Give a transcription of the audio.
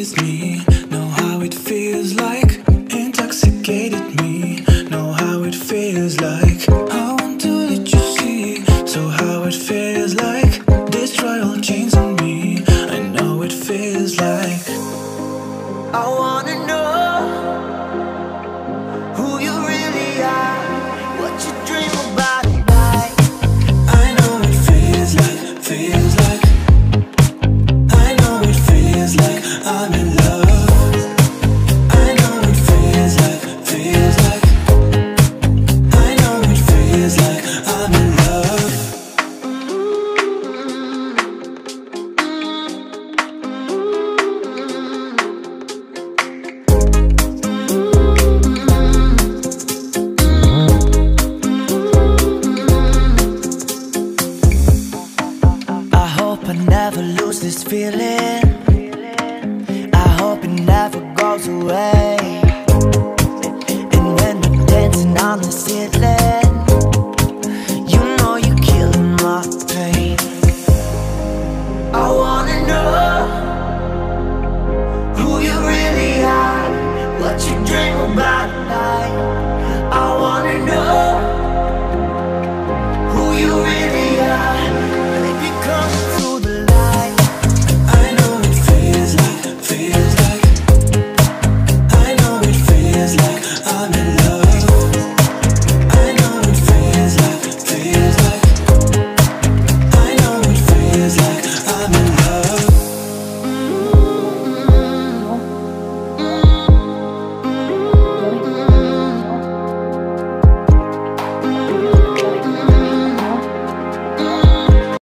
with me. Know how it feels like. Intoxicated me. Know how it feels like. I want to let you see. So, how it feels like. Destroy all chains on me. I know it feels like. I want. I'm in love. I know it feels like, feels like. I know it feels like I'm in love. I hope I never lose this feeling. Hope it never goes away. And when we're dancing on the ceiling.